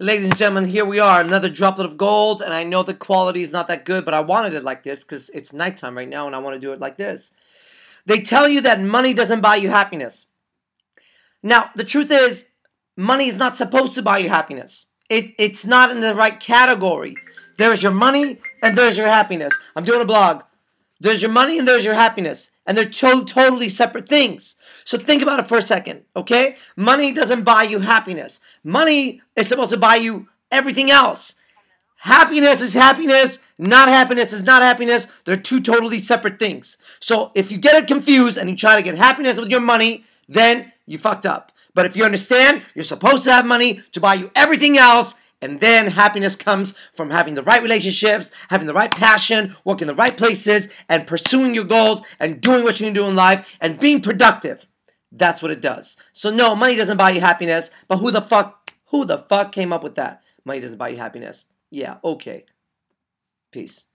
Ladies and gentlemen, here we are, another droplet of gold, and I know the quality is not that good, but I wanted it like this because it's nighttime right now and I want to do it like this. They tell you that money doesn't buy you happiness. Now, the truth is, money is not supposed to buy you happiness. It, it's not in the right category. There's your money and there's your happiness. I'm doing a blog. There's your money and there's your happiness. And they're to- totally separate things. So think about it for a second, okay? Money doesn't buy you happiness. Money is supposed to buy you everything else. Happiness is happiness, not happiness is not happiness. They're two totally separate things. So if you get it confused and you try to get happiness with your money, then you fucked up. But if you understand, you're supposed to have money to buy you everything else, and then happiness comes from having the right relationships, having the right passion, working the right places, and pursuing your goals and doing what you need to do in life and being productive. That's what it does. So no, money doesn't buy you happiness, but who the fuck who the fuck came up with that? Money doesn't buy you happiness. Yeah, okay. Peace.